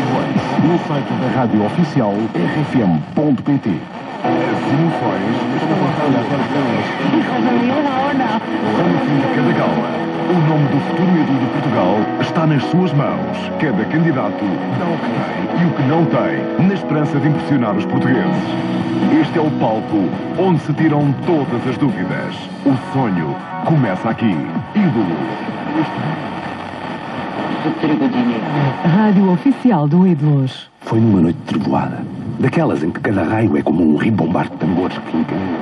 No site da rádio oficial rfm.pt. A O ranking de cada gala. O nome do futuro ídolo de Portugal está nas suas mãos. Cada candidato dá o que tem e o que não tem, na esperança de impressionar os portugueses. Este é o palco onde se tiram todas as dúvidas. O sonho começa aqui. Ídolo. Rádio Oficial do Ídolos. Foi numa noite de trevoada. Daquelas em que cada raio é como um ribombar de tambores que encanam.